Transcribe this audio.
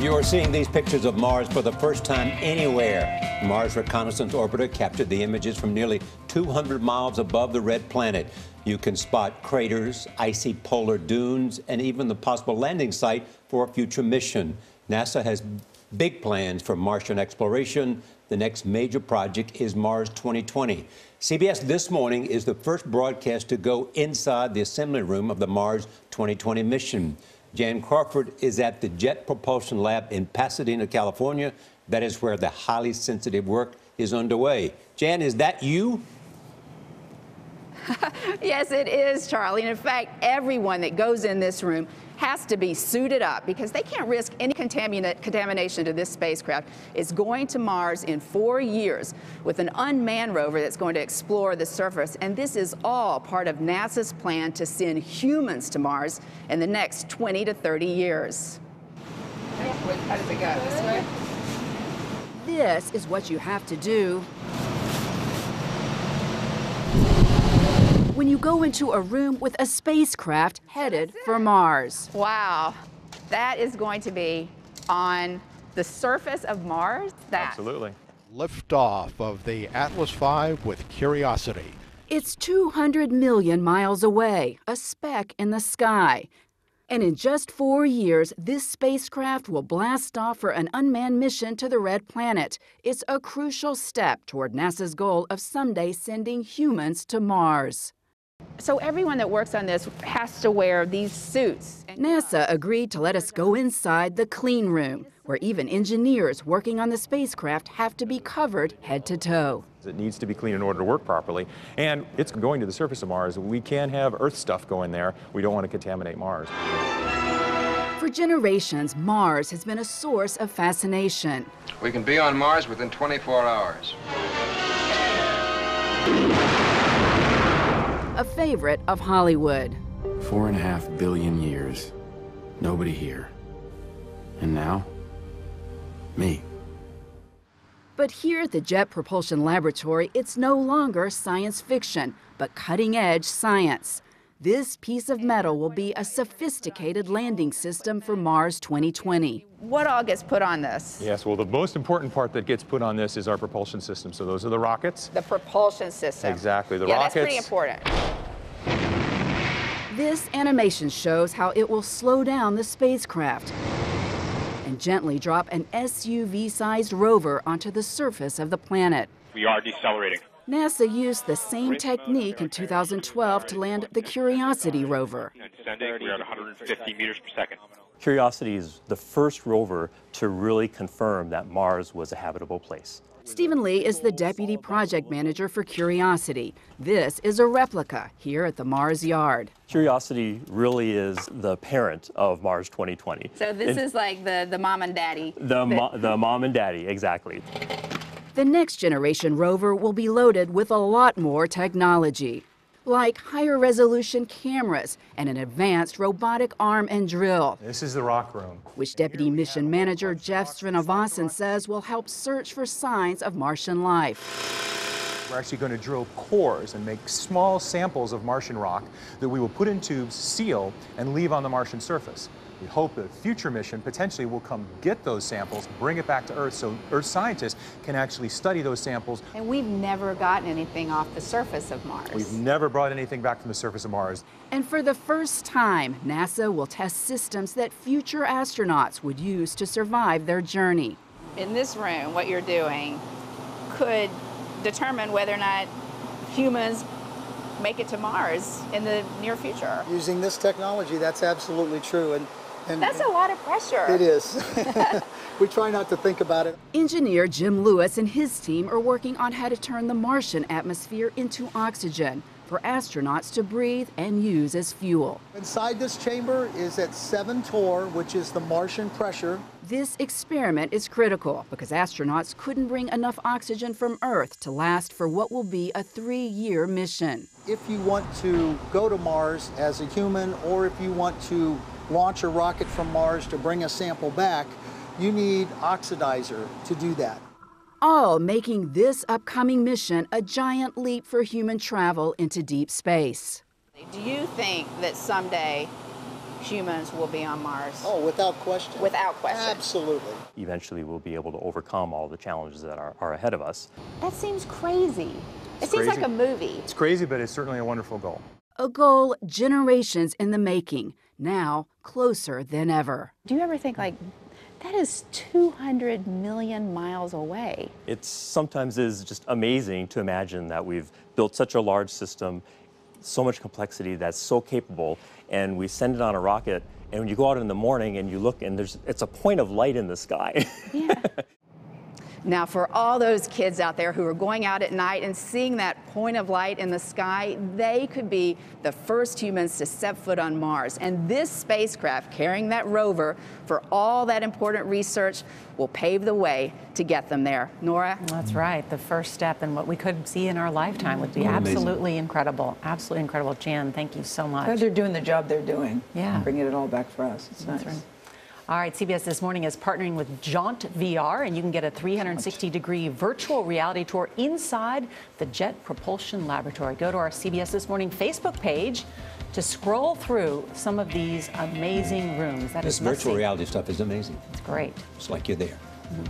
You're seeing these pictures of Mars for the first time anywhere. Mars Reconnaissance Orbiter captured the images from nearly 200 miles above the red planet. You can spot craters, icy polar dunes, and even the possible landing site for a future mission. NASA has big plans for Martian exploration. The next major project is Mars 2020. CBS This Morning is the first broadcast to go inside the assembly room of the Mars 2020 mission. Jan Crawford is at the Jet Propulsion Lab in Pasadena, California. That is where the highly sensitive work is underway. Jan, is that you? yes, it is, Charlie. And in fact, everyone that goes in this room has to be suited up because they can't risk any contamination to this spacecraft. It's going to Mars in four years with an unmanned rover that's going to explore the surface. And this is all part of NASA's plan to send humans to Mars in the next 20 to 30 years. How does it go? This way? This is what you have to do when you go into a room with a spacecraft headed for Mars. Wow, that is going to be on the surface of Mars? That. Absolutely. Liftoff of the Atlas V with Curiosity. It's 200 million miles away, a speck in the sky. And in just four years, this spacecraft will blast off for an unmanned mission to the Red Planet. It's a crucial step toward NASA's goal of someday sending humans to Mars. So everyone that works on this has to wear these suits. NASA agreed to let us go inside the clean room, where even engineers working on the spacecraft have to be covered head to toe. It needs to be clean in order to work properly, and it's going to the surface of Mars. We can't have Earth stuff going there. We don't want to contaminate Mars. For generations, Mars has been a source of fascination. We can be on Mars within 24 hours a favorite of Hollywood. Four and a half billion years. Nobody here. And now, me. But here at the Jet Propulsion Laboratory, it's no longer science fiction, but cutting edge science. This piece of metal will be a sophisticated landing system for Mars 2020. What all gets put on this? Yes, well, the most important part that gets put on this is our propulsion system. So those are the rockets. The propulsion system. Exactly, the yeah, rockets. that's pretty important. This animation shows how it will slow down the spacecraft and gently drop an SUV-sized rover onto the surface of the planet. We are decelerating. NASA used the same technique in 2012 to land the Curiosity rover. Descending, we are at 150 meters per second. Curiosity is the first rover to really confirm that Mars was a habitable place. Stephen Lee is the deputy project manager for Curiosity. This is a replica here at the Mars Yard. Curiosity really is the parent of Mars 2020. So this is like the, the mom and daddy. The, mo the mom and daddy, exactly. The next generation rover will be loaded with a lot more technology like higher resolution cameras and an advanced robotic arm and drill. This is the rock room. Which Deputy Mission Manager Jeff Srinivasan says will help search for signs of Martian life. We're actually going to drill cores and make small samples of Martian rock that we will put in tubes, seal, and leave on the Martian surface. We hope that a future mission potentially will come get those samples, bring it back to Earth so Earth scientists can actually study those samples. And we've never gotten anything off the surface of Mars. We've never brought anything back from the surface of Mars. And for the first time, NASA will test systems that future astronauts would use to survive their journey. In this room, what you're doing could determine whether or not humans make it to Mars in the near future. Using this technology, that's absolutely true. And and That's a lot of pressure. It is. we try not to think about it. Engineer Jim Lewis and his team are working on how to turn the Martian atmosphere into oxygen for astronauts to breathe and use as fuel. Inside this chamber is at 7 torr, which is the Martian pressure. This experiment is critical because astronauts couldn't bring enough oxygen from Earth to last for what will be a three-year mission. If you want to go to Mars as a human or if you want to launch a rocket from Mars to bring a sample back, you need oxidizer to do that. All making this upcoming mission a giant leap for human travel into deep space. Do you think that someday humans will be on Mars. Oh, without question. Without question. Absolutely. Eventually, we'll be able to overcome all the challenges that are, are ahead of us. That seems crazy. It It's seems like a movie. It's crazy, but it's certainly a wonderful goal. A goal generations in the making, now closer than ever. Do you ever think like that is 200 million miles away? It sometimes is just amazing to imagine that we've built such a large system, so much complexity that's so capable, and we send it on a rocket. And when you go out in the morning and you look, and there's it's a point of light in the sky. Now, for all those kids out there who are going out at night and seeing that point of light in the sky, they could be the first humans to set foot on Mars. And this spacecraft carrying that rover for all that important research will pave the way to get them there. Nora? That's right. The first step in what we could see in our lifetime would be Amazing. absolutely incredible. Absolutely incredible. Jan, thank you so much. Glad they're doing the job they're doing. Yeah. Bringing it all back for us. It's That's nice. right. All right, CBS This Morning is partnering with Jaunt VR, and you can get a 360 degree virtual reality tour inside the Jet Propulsion Laboratory. Go to our CBS This Morning Facebook page to scroll through some of these amazing rooms. That This is virtual reality stuff is amazing. It's great. It's like you're there. Mhm.